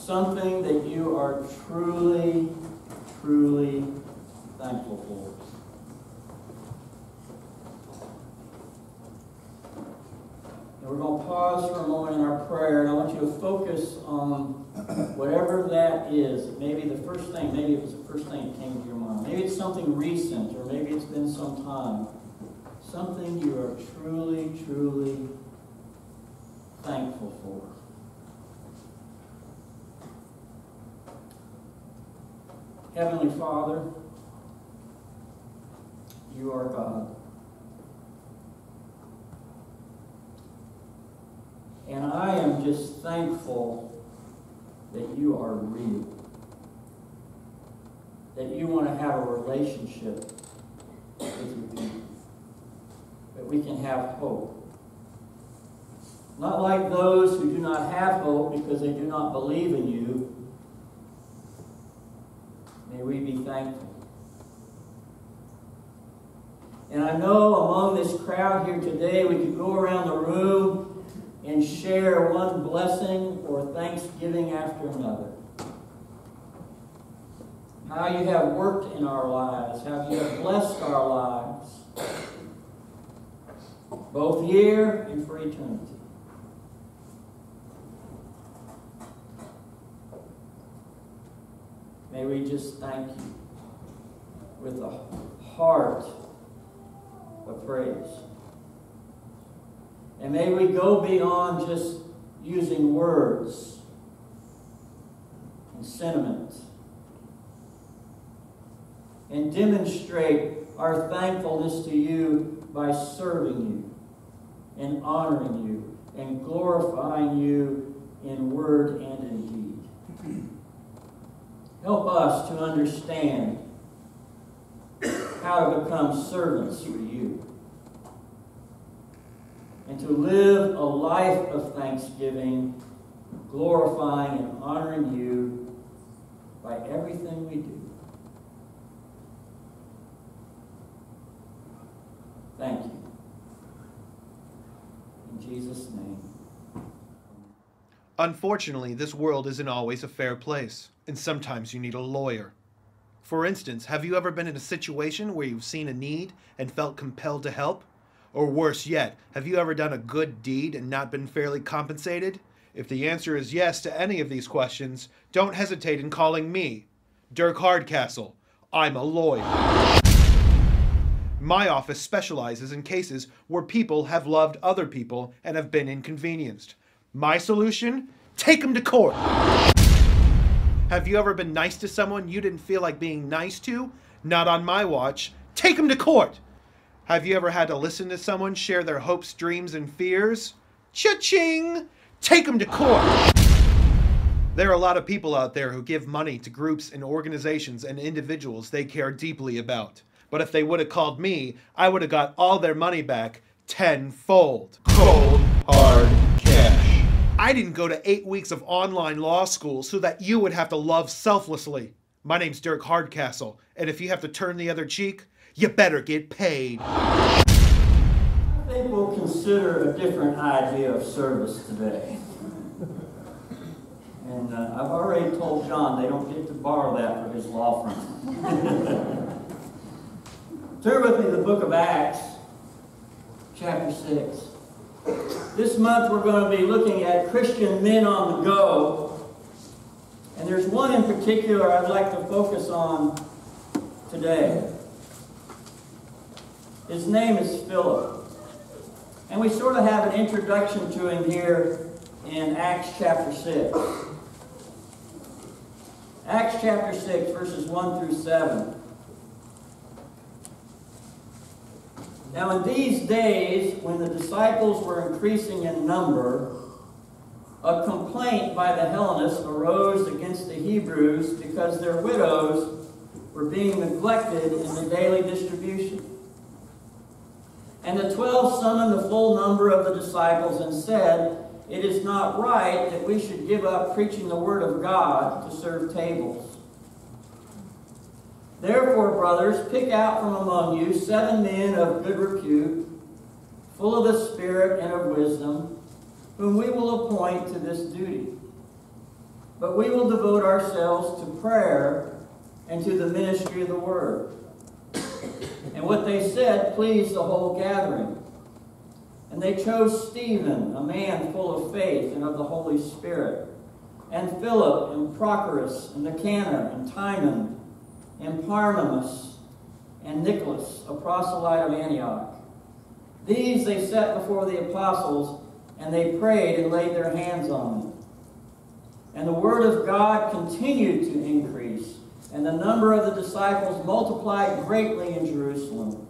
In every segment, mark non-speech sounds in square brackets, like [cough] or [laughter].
something that you are truly, truly thankful for. And we're going to pause for a moment in our prayer, and I want you to focus on whatever that is. Maybe the first thing, maybe it was the first thing that came to your mind. Maybe it's something recent, or maybe it's been some time. Something you are truly, truly thankful for. Heavenly Father, you are God. And I am just thankful that you are real. That you want to have a relationship with your people. That we can have hope. Not like those who do not have hope because they do not believe in you. May we be thankful. And I know among this crowd here today, we could go around the room and share one blessing or thanksgiving after another. How you have worked in our lives, how you have blessed our lives, both here and for eternity. May we just thank you with a heart of praise. And may we go beyond just using words and sentiment and demonstrate our thankfulness to you by serving you and honoring you and glorifying you in word and in deed. Help us to understand how to become servants for you and to live a life of thanksgiving, glorifying and honoring you by everything we do. Thank you. In Jesus' name. Unfortunately, this world isn't always a fair place, and sometimes you need a lawyer. For instance, have you ever been in a situation where you've seen a need and felt compelled to help? Or worse yet, have you ever done a good deed and not been fairly compensated? If the answer is yes to any of these questions, don't hesitate in calling me, Dirk Hardcastle. I'm a lawyer. My office specializes in cases where people have loved other people and have been inconvenienced. My solution? Take them to court. Have you ever been nice to someone you didn't feel like being nice to? Not on my watch. Take them to court. Have you ever had to listen to someone share their hopes, dreams, and fears? Cha-ching! Take them to court. There are a lot of people out there who give money to groups and organizations and individuals they care deeply about. But if they would have called me, I would have got all their money back tenfold. Cold, hard. I didn't go to eight weeks of online law school so that you would have to love selflessly. My name's Dirk Hardcastle, and if you have to turn the other cheek, you better get paid. We'll consider a different idea of service today. And uh, I've already told John they don't get to borrow that for his law firm. [laughs] Turn with me to the book of Acts, chapter 6. This month we're going to be looking at Christian men on the go. And there's one in particular I'd like to focus on today. His name is Philip. And we sort of have an introduction to him here in Acts chapter 6. Acts chapter 6, verses 1 through 7. Now, in these days, when the disciples were increasing in number, a complaint by the Hellenists arose against the Hebrews because their widows were being neglected in the daily distribution. And the twelve summoned the full number of the disciples and said, It is not right that we should give up preaching the word of God to serve tables. Therefore, brothers, pick out from among you seven men of good repute, full of the Spirit and of wisdom, whom we will appoint to this duty. but we will devote ourselves to prayer and to the ministry of the word. And what they said pleased the whole gathering. And they chose Stephen, a man full of faith and of the Holy Spirit, and Philip, and Prochorus, and Nicanor, and Timon, and Parmenas, and Nicholas, a proselyte of Antioch. These they set before the apostles, and they prayed and laid their hands on them. And the word of God continued to increase, and the number of the disciples multiplied greatly in Jerusalem.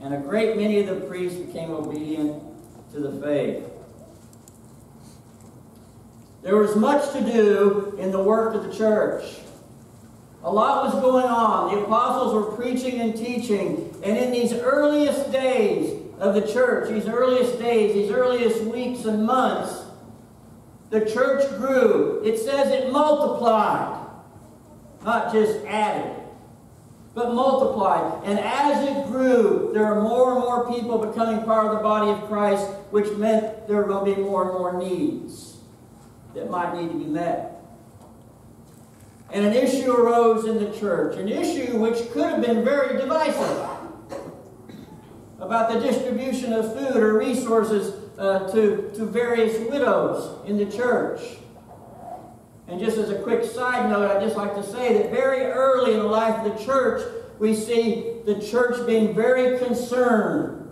And a great many of the priests became obedient to the faith. There was much to do in the work of the church. A lot was going on. The apostles were preaching and teaching. And in these earliest days of the church, these earliest days, these earliest weeks and months, the church grew. It says it multiplied, not just added, but multiplied. And as it grew, there are more and more people becoming part of the body of Christ, which meant there were going to be more and more needs that might need to be met. And an issue arose in the church, an issue which could have been very divisive about the distribution of food or resources uh, to, to various widows in the church. And just as a quick side note, I'd just like to say that very early in the life of the church, we see the church being very concerned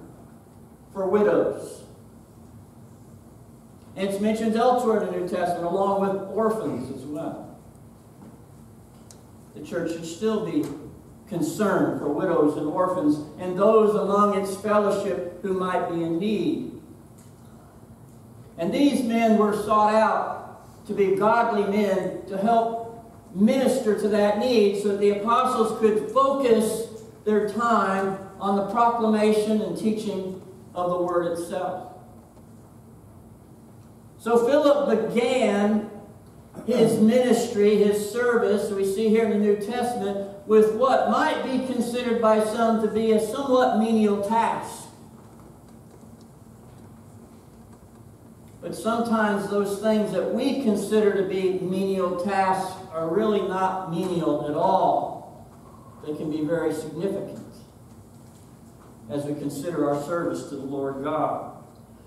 for widows. And it's mentioned elsewhere in the New Testament, along with orphans as well. The church should still be concerned for widows and orphans and those among its fellowship who might be in need. And these men were sought out to be godly men to help minister to that need so that the apostles could focus their time on the proclamation and teaching of the word itself. So Philip began his ministry, his service, we see here in the New Testament, with what might be considered by some to be a somewhat menial task. But sometimes those things that we consider to be menial tasks are really not menial at all. They can be very significant as we consider our service to the Lord God.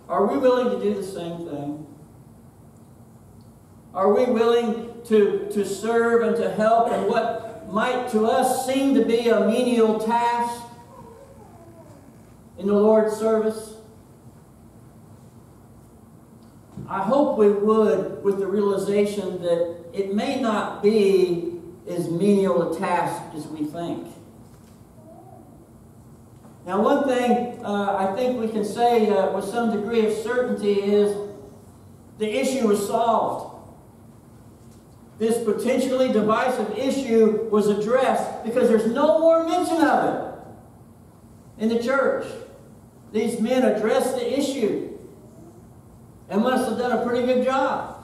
Are we willing to do the same thing? Are we willing to, to serve and to help in what might to us seem to be a menial task in the Lord's service? I hope we would with the realization that it may not be as menial a task as we think. Now, one thing uh, I think we can say uh, with some degree of certainty is the issue was solved. This potentially divisive issue was addressed because there's no more mention of it in the church. These men addressed the issue and must have done a pretty good job.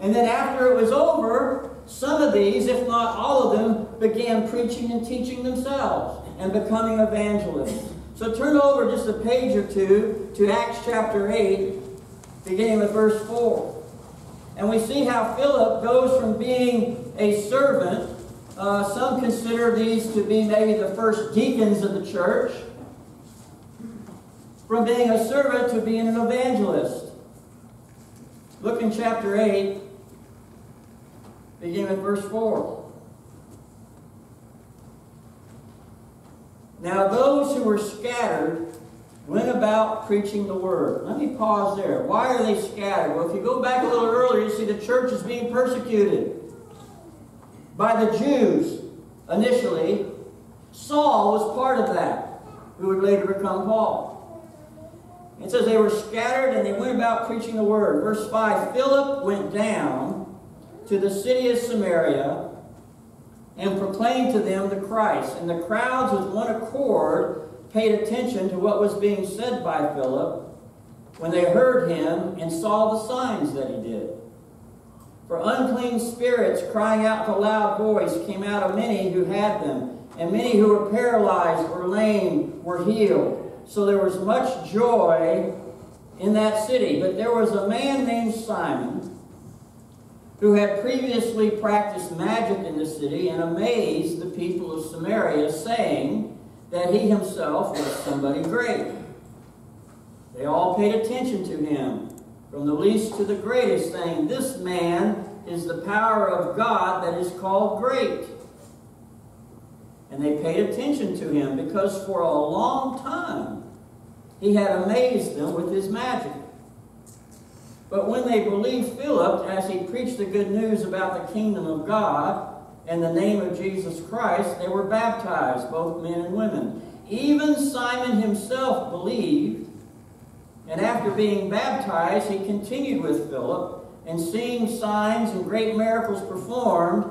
And then after it was over, some of these, if not all of them, began preaching and teaching themselves and becoming evangelists. So turn over just a page or two to Acts chapter 8, beginning with verse 4. And we see how Philip goes from being a servant. Uh, some consider these to be maybe the first deacons of the church. From being a servant to being an evangelist. Look in chapter 8, beginning with verse 4. Now those who were scattered about preaching the word. Let me pause there. Why are they scattered? Well, if you go back a little earlier, you see the church is being persecuted by the Jews initially. Saul was part of that, who would later become Paul. It says they were scattered and they went about preaching the word. Verse 5 Philip went down to the city of Samaria and proclaimed to them the Christ. And the crowds with one accord paid attention to what was being said by Philip when they heard him and saw the signs that he did. For unclean spirits, crying out with a loud voice, came out of many who had them, and many who were paralyzed or lame were healed. So there was much joy in that city. But there was a man named Simon who had previously practiced magic in the city and amazed the people of Samaria, saying that he himself was somebody great. They all paid attention to him, from the least to the greatest, saying, This man is the power of God that is called great. And they paid attention to him because for a long time he had amazed them with his magic. But when they believed Philip as he preached the good news about the kingdom of God and the name of Jesus Christ, they were baptized, both men and women. Even Simon himself believed, and after being baptized, he continued with Philip, and seeing signs and great miracles performed,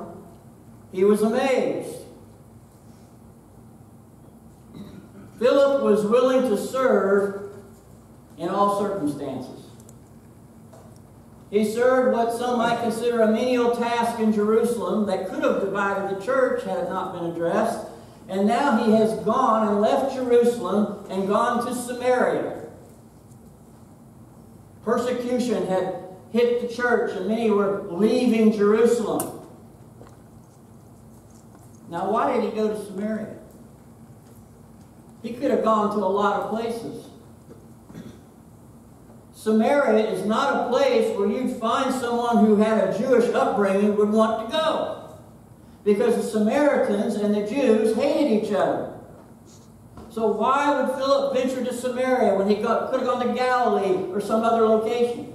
he was amazed. Philip was willing to serve in all circumstances. He served what some might consider a menial task in Jerusalem that could have divided the church had it not been addressed. And now he has gone and left Jerusalem and gone to Samaria. Persecution had hit the church and many were leaving Jerusalem. Now, why did he go to Samaria? He could have gone to a lot of places. Samaria is not a place where you'd find someone who had a Jewish upbringing would want to go. Because the Samaritans and the Jews hated each other. So why would Philip venture to Samaria when he got, could have gone to Galilee or some other location?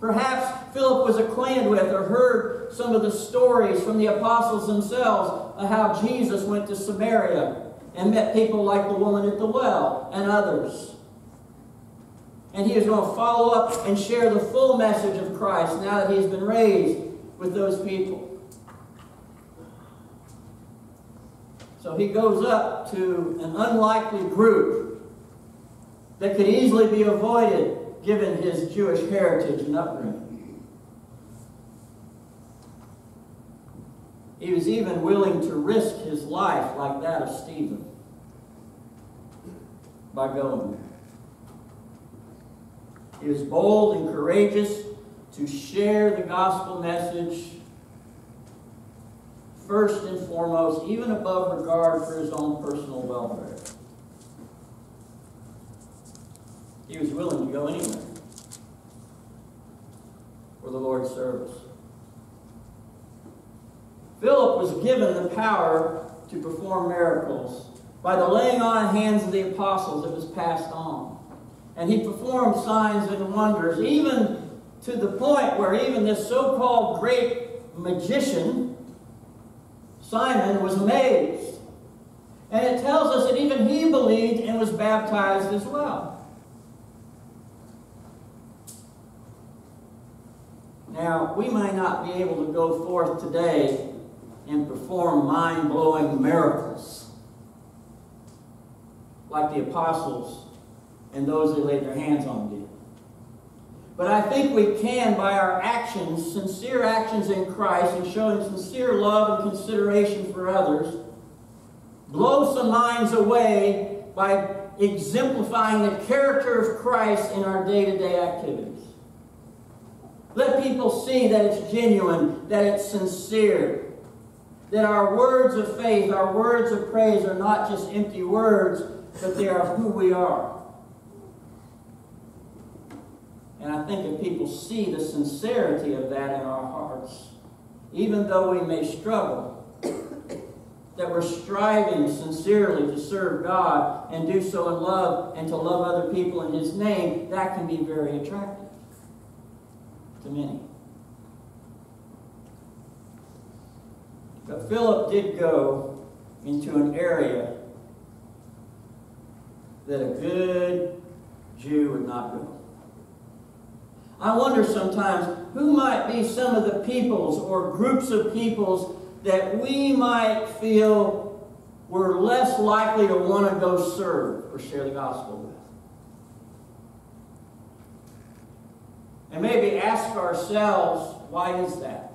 Perhaps Philip was acquainted with or heard some of the stories from the apostles themselves of how Jesus went to Samaria and met people like the woman at the well and others. And he is going to follow up and share the full message of Christ now that he's been raised with those people. So he goes up to an unlikely group that could easily be avoided given his Jewish heritage and upbringing. He was even willing to risk his life like that of Stephen by going there. He was bold and courageous to share the gospel message first and foremost, even above regard for his own personal welfare. He was willing to go anywhere for the Lord's service. Philip was given the power to perform miracles by the laying on of hands of the apostles it was passed on. And he performed signs and wonders, even to the point where even this so-called great magician, Simon, was amazed. And it tells us that even he believed and was baptized as well. Now, we might not be able to go forth today and perform mind-blowing miracles like the apostles and those that laid their hands on did. But I think we can, by our actions, sincere actions in Christ, and showing sincere love and consideration for others, blow some minds away by exemplifying the character of Christ in our day-to-day -day activities. Let people see that it's genuine, that it's sincere, that our words of faith, our words of praise are not just empty words, but they are who we are. And I think if people see the sincerity of that in our hearts, even though we may struggle, that we're striving sincerely to serve God and do so in love and to love other people in His name, that can be very attractive to many. But Philip did go into an area that a good Jew would not go. I wonder sometimes who might be some of the peoples or groups of peoples that we might feel we're less likely to want to go serve or share the gospel with. And maybe ask ourselves, why is that?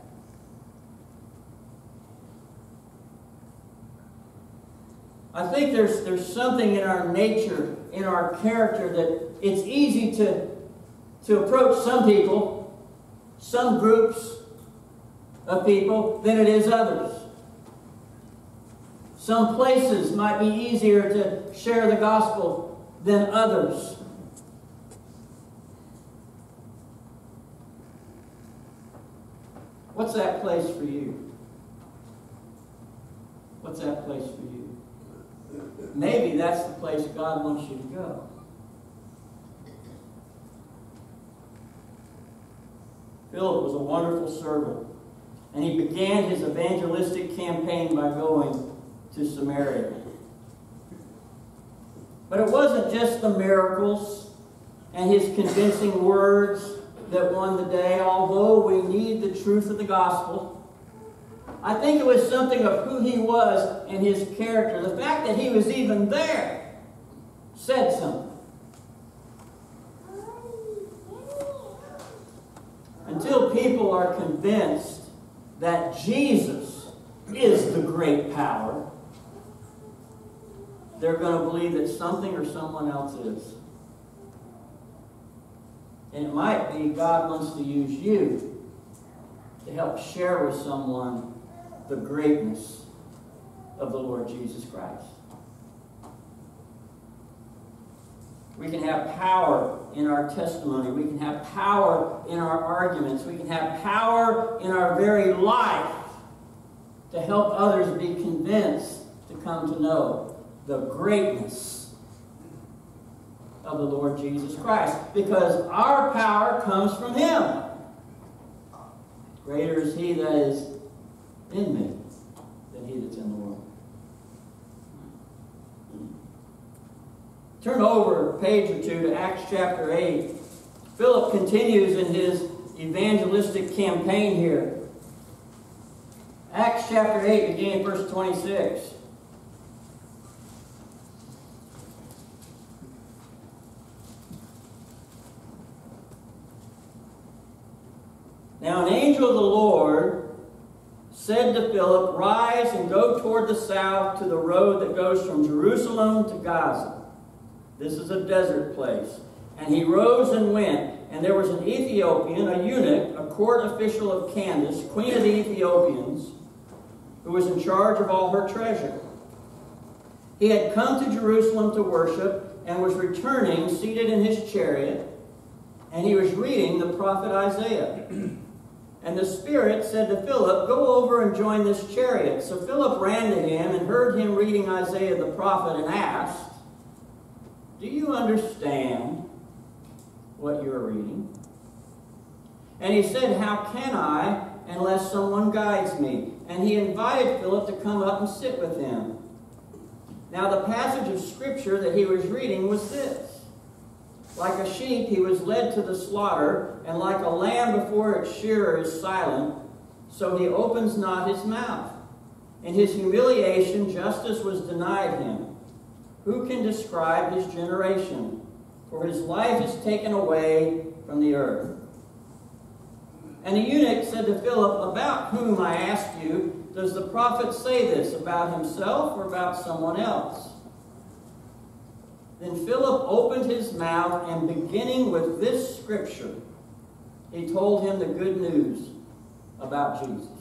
I think there's, there's something in our nature, in our character, that it's easy to to approach some people some groups of people than it is others. Some places might be easier to share the gospel than others. What's that place for you? What's that place for you? Maybe that's the place God wants you to go. Philip was a wonderful servant, and he began his evangelistic campaign by going to Samaria. But it wasn't just the miracles and his convincing words that won the day, although we need the truth of the gospel. I think it was something of who he was and his character. The fact that he was even there said something. Until people are convinced that Jesus is the great power, they're going to believe that something or someone else is. And it might be God wants to use you to help share with someone the greatness of the Lord Jesus Christ. We can have power in our testimony. We can have power in our arguments. We can have power in our very life to help others be convinced to come to know the greatness of the Lord Jesus Christ. Because our power comes from Him. Greater is He that is in me than He that's in the world. Turn over a page or two to Acts chapter 8. Philip continues in his evangelistic campaign here. Acts chapter 8, beginning verse 26. Now an angel of the Lord said to Philip, Rise and go toward the south to the road that goes from Jerusalem to Gaza. This is a desert place. And he rose and went. And there was an Ethiopian, a eunuch, a court official of Candace, queen of the Ethiopians, who was in charge of all her treasure. He had come to Jerusalem to worship and was returning, seated in his chariot, and he was reading the prophet Isaiah. [clears throat] And the Spirit said to Philip, Go over and join this chariot. So Philip ran to him and heard him reading Isaiah the prophet and asked, do you understand what you're reading? And he said, How can I unless someone guides me? And he invited Philip to come up and sit with him. Now, the passage of Scripture that he was reading was this Like a sheep, he was led to the slaughter, and like a lamb before its shearer is silent, so he opens not his mouth. In his humiliation, justice was denied him. Who can describe his generation? For his life is taken away from the earth. And the eunuch said to Philip, About whom, I ask you, does the prophet say this? About himself or about someone else? Then Philip opened his mouth, and beginning with this scripture, he told him the good news about Jesus.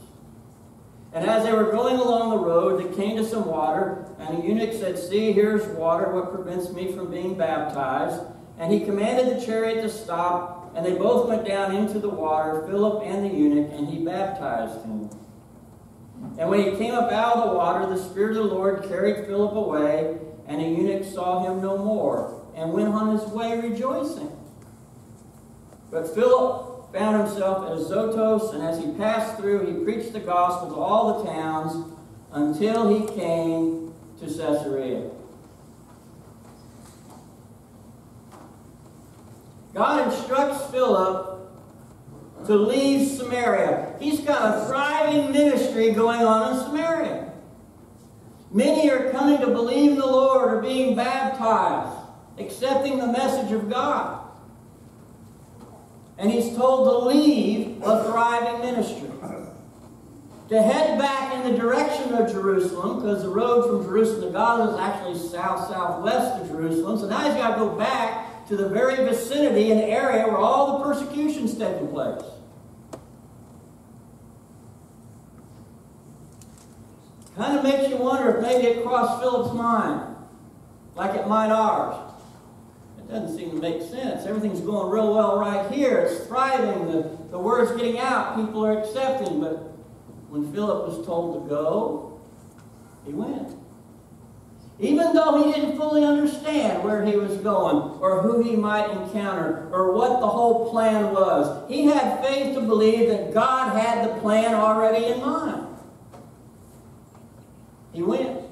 And as they were going along the road, they came to some water, and the eunuch said, See, here's water. What prevents me from being baptized? And he commanded the chariot to stop, and they both went down into the water, Philip and the eunuch, and he baptized him. And when he came up out of the water, the Spirit of the Lord carried Philip away, and the eunuch saw him no more, and went on his way rejoicing. But Philip found himself at Azotus, and as he passed through, he preached the gospel to all the towns until he came to Caesarea. God instructs Philip to leave Samaria. He's got a thriving ministry going on in Samaria. Many are coming to believe in the Lord, are being baptized, accepting the message of God. And he's told to leave a thriving ministry. To head back in the direction of Jerusalem, because the road from Jerusalem to Gaza is actually south-southwest of Jerusalem. So now he's got to go back to the very vicinity and area where all the persecution's taking place. Kind of makes you wonder if maybe it crossed Philip's mind, like it might ours. Doesn't seem to make sense. Everything's going real well right here. It's thriving. The, the word's getting out. People are accepting. But when Philip was told to go, he went. Even though he didn't fully understand where he was going or who he might encounter or what the whole plan was, he had faith to believe that God had the plan already in mind. He went,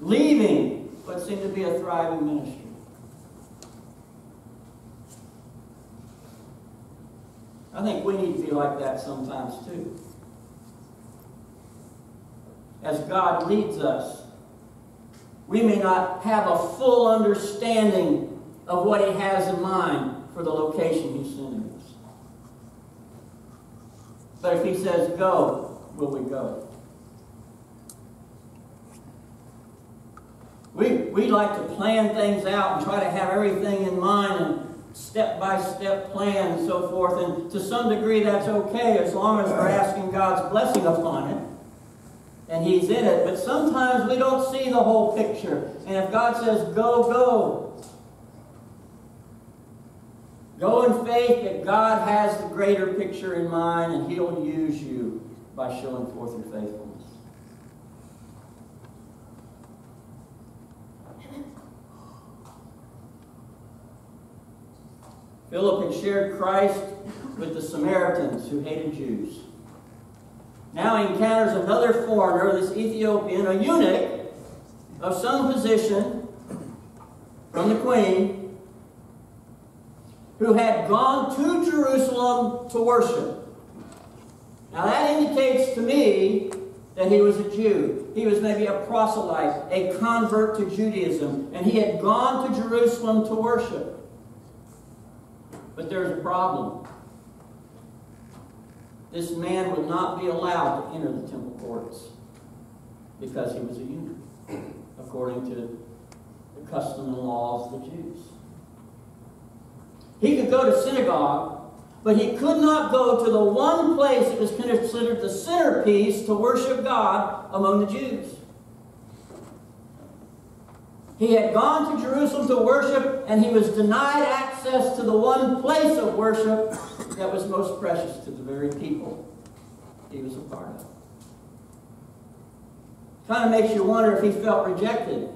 leaving what seemed to be a thriving ministry. I think we need to be like that sometimes too. As God leads us, we may not have a full understanding of what He has in mind for the location He's sending us. But if He says go, will we go? We, we like to plan things out and try to have everything in mind and step-by-step plan and so forth. And to some degree that's okay as long as we're asking God's blessing upon it and He's in it. But sometimes we don't see the whole picture. And if God says, go, go, go in faith that God has the greater picture in mind and He'll use you by showing forth your faithfulness. Philip had shared Christ with the Samaritans who hated Jews. Now he encounters another foreigner, this Ethiopian, a eunuch of some position from the queen, who had gone to Jerusalem to worship. Now that indicates to me that he was a Jew. He was maybe a proselyte, a convert to Judaism, and he had gone to Jerusalem to worship. But there's a problem. This man would not be allowed to enter the temple courts because he was a eunuch, according to the custom and laws of the Jews. He could go to synagogue, but he could not go to the one place that was considered the centerpiece to worship God among the Jews. He had gone to Jerusalem to worship, and he was denied access to the one place of worship that was most precious to the very people he was a part of. Kind of makes you wonder if he felt rejected.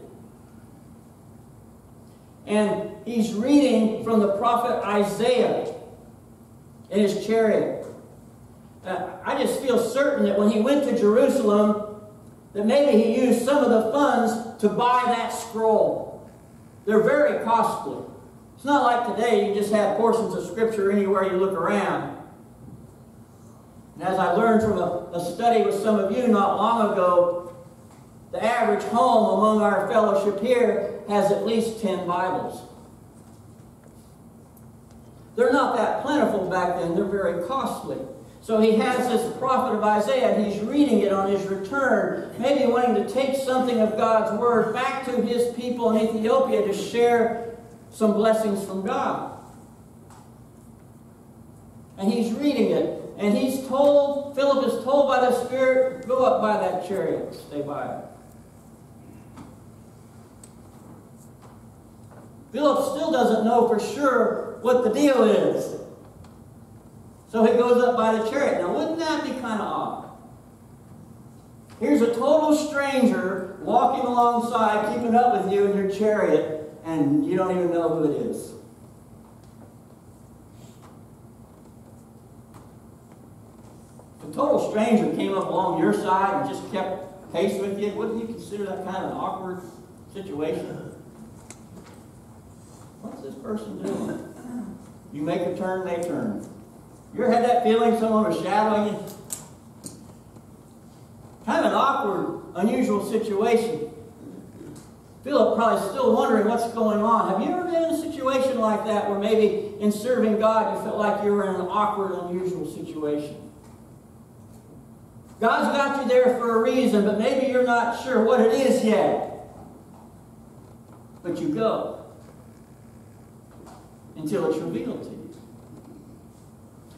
And he's reading from the prophet Isaiah in his chariot. Uh, I just feel certain that when he went to Jerusalem, that maybe he used some of the funds to buy that scroll. They're very costly. It's not like today you just have portions of Scripture anywhere you look around. And as I learned from a, a study with some of you not long ago, the average home among our fellowship here has at least 10 Bibles. They're not that plentiful back then. They're very costly. So he has this prophet of Isaiah, he's reading it on his return, maybe wanting to take something of God's word back to his people in Ethiopia to share some blessings from God. And he's reading it, and he's told, Philip is told by the Spirit, go up by that chariot, stay by it. Philip still doesn't know for sure what the deal is. So he goes up by the chariot. Now, wouldn't that be kind of odd? Here's a total stranger walking alongside, keeping up with you in your chariot, and you don't even know who it is. A total stranger came up along your side and just kept pace with you, wouldn't you consider that kind of an awkward situation? What's this person doing? You make a turn, they turn. You ever had that feeling someone was shadowing you? Kind of an awkward, unusual situation. Philip probably still wondering what's going on. Have you ever been in a situation like that where maybe in serving God you felt like you were in an awkward, unusual situation? God's got you there for a reason, but maybe you're not sure what it is yet. But you go until it's revealed to you.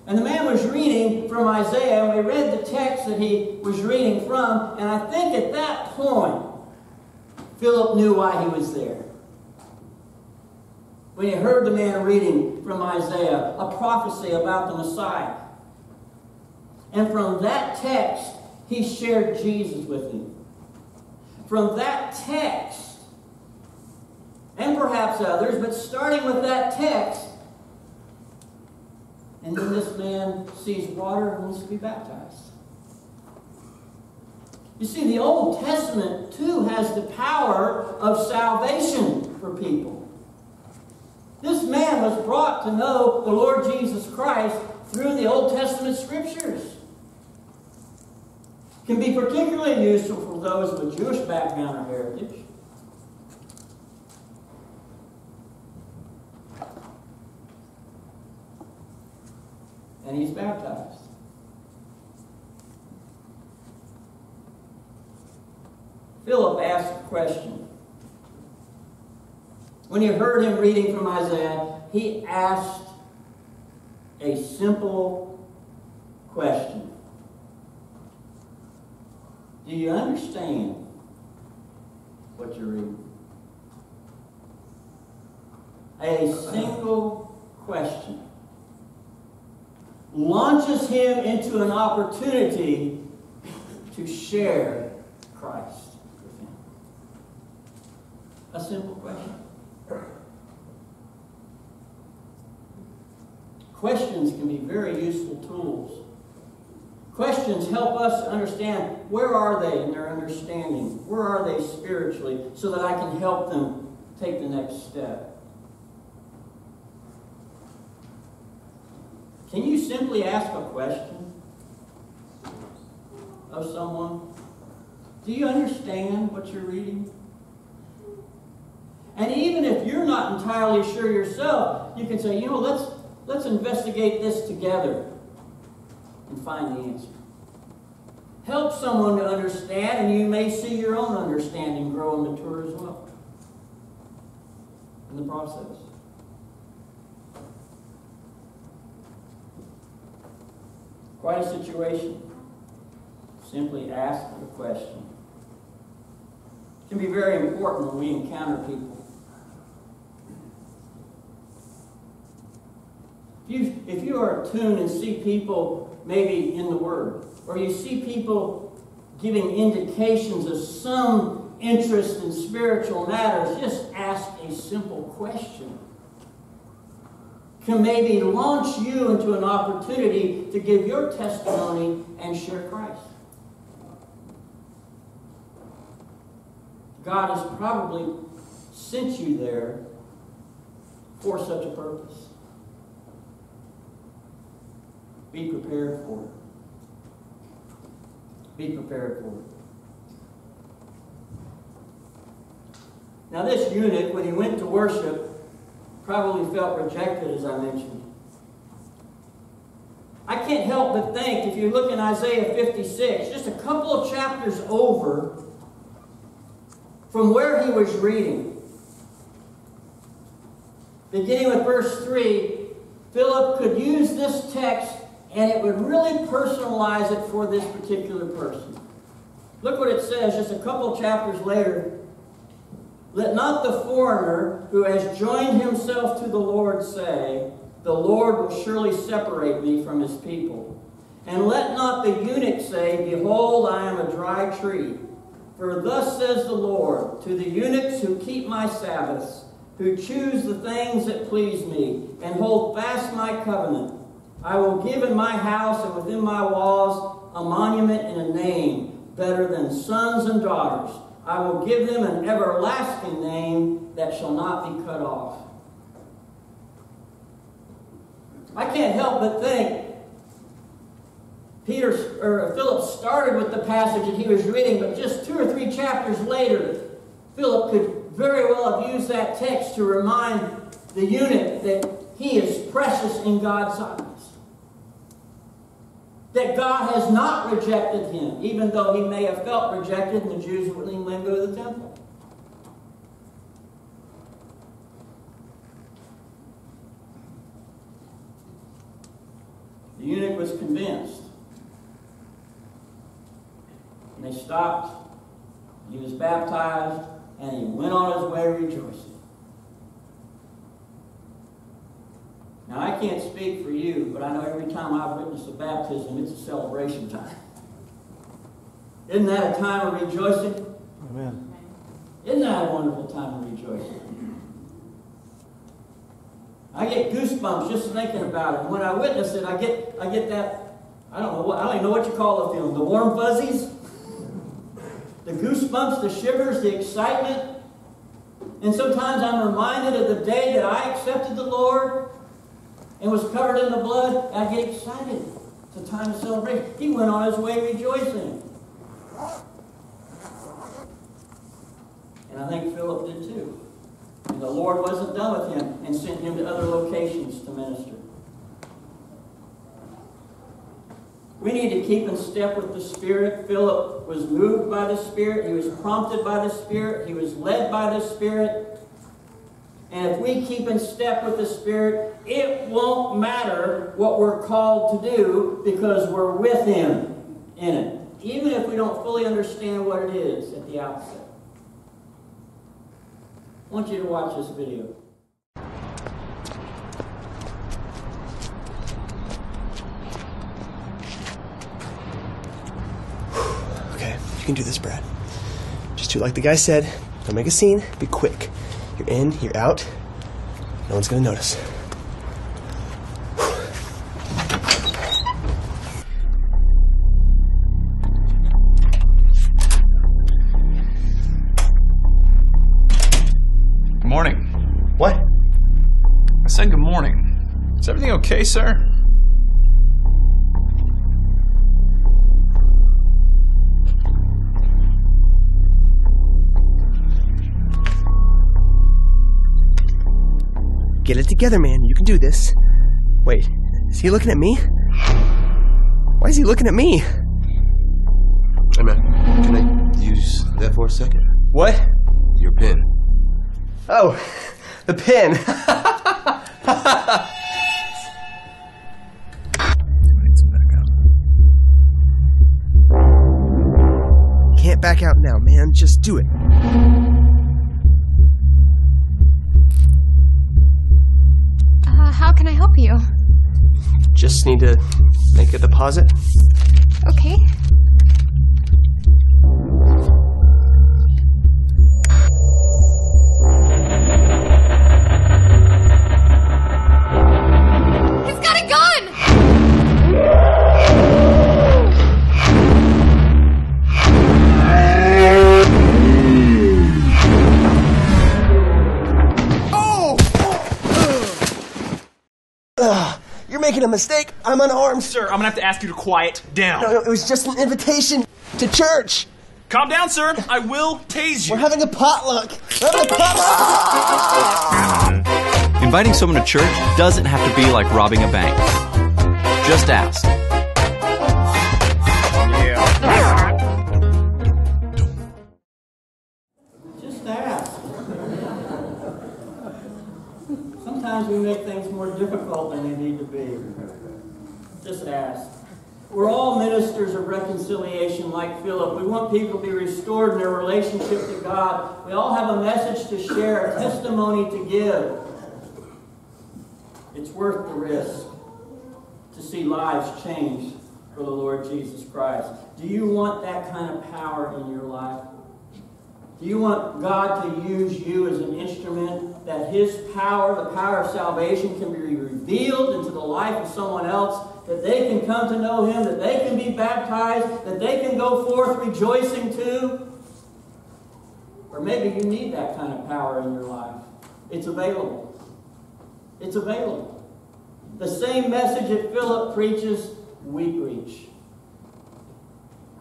And the man was reading from Isaiah, and we read the text that he was reading from, and I think at that point, Philip knew why he was there. When he heard the man reading from Isaiah, a prophecy about the Messiah. And from that text, he shared Jesus with him. From that text, and perhaps others, but starting with that text, and then this man sees water and wants to be baptized. You see, the Old Testament, too, has the power of salvation for people. This man was brought to know the Lord Jesus Christ through the Old Testament scriptures. Can be particularly useful for those with a Jewish background or heritage. And he's baptized. Philip asked a question. When he heard him reading from Isaiah, he asked a simple question. Do you understand what you're reading? A single question launches him into an opportunity to share Christ with him. A simple question. Questions can be very useful tools. Questions help us understand where are they in their understanding? Where are they spiritually so that I can help them take the next step? Can you simply ask a question of someone? Do you understand what you're reading? And even if you're not entirely sure yourself, you can say, you know, let's, let's investigate this together and find the answer. Help someone to understand, and you may see your own understanding grow and mature as well in the process. Quite a situation. Simply ask the question. It can be very important when we encounter people. If you, if you are attuned and see people maybe in the Word, or you see people giving indications of some interest in spiritual matters, just ask a simple question can maybe launch you into an opportunity to give your testimony and share Christ. God has probably sent you there for such a purpose. Be prepared for it. Be prepared for it. Now, this eunuch, when he went to worship, probably felt rejected, as I mentioned. I can't help but think, if you look in Isaiah 56, just a couple of chapters over from where he was reading, beginning with verse 3, Philip could use this text and it would really personalize it for this particular person. Look what it says just a couple chapters later let not the foreigner who has joined himself to the Lord say, The Lord will surely separate me from his people. And let not the eunuch say, Behold, I am a dry tree. For thus says the Lord, to the eunuchs who keep my Sabbaths, who choose the things that please me, and hold fast my covenant, I will give in my house and within my walls a monument and a name better than sons and daughters. I will give them an everlasting name that shall not be cut off. I can't help but think Peter or Philip started with the passage that he was reading, but just two or three chapters later, Philip could very well have used that text to remind the eunuch that he is precious in God's eyes that God has not rejected him, even though he may have felt rejected and the Jews wouldn't let him go to the temple. he was convinced. And they stopped. He was baptized, and he went on his way rejoicing. Now, I can't speak for you, but I know every time I've witnessed a baptism, it's a celebration time. Isn't that a time of rejoicing? Amen. Isn't that a wonderful time of rejoicing? I get goosebumps just thinking about it. And when I witness it, I get I get that I don't know what I don't even know what you call the feeling. The warm fuzzies, the goosebumps, the shivers, the excitement. And sometimes I'm reminded of the day that I accepted the Lord and was covered in the blood. I get excited. It's a time of celebration. He went on his way rejoicing. And I think Philip did too. And the Lord wasn't done with him and sent him to other locations to minister. We need to keep in step with the Spirit. Philip was moved by the Spirit. He was prompted by the Spirit. He was led by the Spirit. And if we keep in step with the Spirit, it won't matter what we're called to do because we're with Him in it, even if we don't fully understand what it is at the outset. I want you to watch this video. Okay, you can do this, Brad. Just do like the guy said. Don't make a scene. Be quick. You're in, you're out. No one's gonna notice. Okay, sir? Get it together, man. You can do this. Wait, is he looking at me? Why is he looking at me? Hey man, can I use that for a second? What? Your pin. Oh, [laughs] the pin. [laughs] do it. Uh, how can I help you? Just need to make a deposit. Okay. You're making a mistake. I'm unarmed. Sir, I'm gonna have to ask you to quiet down. No, no, it was just an invitation to church. Calm down, sir. I will tase We're you. having a potluck. We're having a potluck. Inviting someone to church doesn't have to be like robbing a bank. Just ask. Sometimes we make things more difficult than they need to be. Just ask. We're all ministers of reconciliation like Philip. We want people to be restored in their relationship to God. We all have a message to share, a testimony to give. It's worth the risk to see lives changed for the Lord Jesus Christ. Do you want that kind of power in your life? Do you want God to use you as an instrument that His power, the power of salvation, can be revealed into the life of someone else? That they can come to know Him, that they can be baptized, that they can go forth rejoicing too? Or maybe you need that kind of power in your life. It's available. It's available. The same message that Philip preaches, we preach.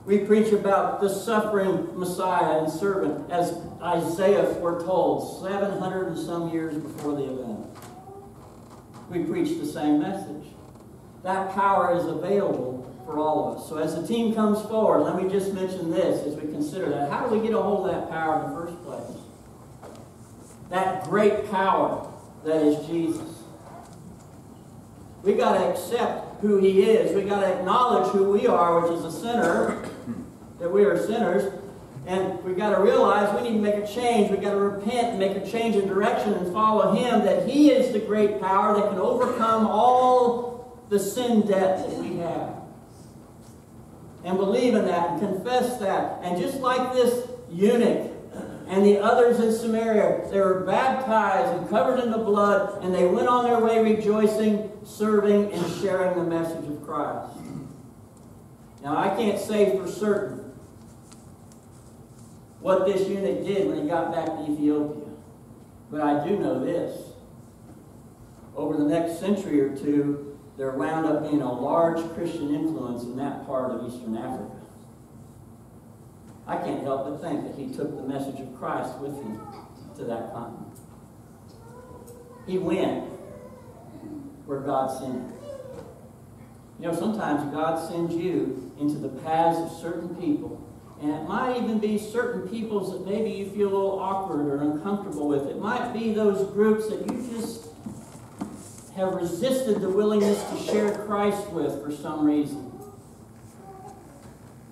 We preach about the suffering Messiah and servant, as Isaiah foretold 700 and some years before the event. We preach the same message. That power is available for all of us. So as the team comes forward, let me just mention this as we consider that. How do we get a hold of that power in the first place? That great power that is Jesus. We've got to accept who He is. We got to acknowledge who we are, which is a sinner, that we are sinners. And we've got to realize we need to make a change. We've got to repent and make a change in direction and follow Him, that He is the great power that can overcome all the sin debt that we have. And believe in that and confess that. And just like this eunuch and the others in Samaria, they were baptized and covered in the blood, and they went on their way rejoicing, serving, and sharing the message of Christ. Now, I can't say for certain what this eunuch did when he got back to Ethiopia. But I do know this. Over the next century or two, there wound up being a large Christian influence in that part of Eastern Africa. I can't help but think that he took the message of Christ with him to that continent. He went where God sent him. You know, sometimes God sends you into the paths of certain people and it might even be certain peoples that maybe you feel a little awkward or uncomfortable with. It might be those groups that you just have resisted the willingness to share Christ with for some reason.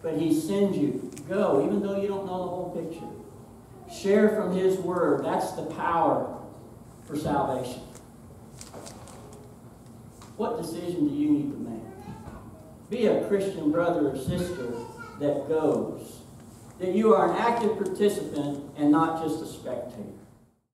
But He sends you. Go, even though you don't know the whole picture. Share from His Word. That's the power for salvation. What decision do you need to make? Be a Christian brother or sister that goes that you are an active participant and not just a spectator.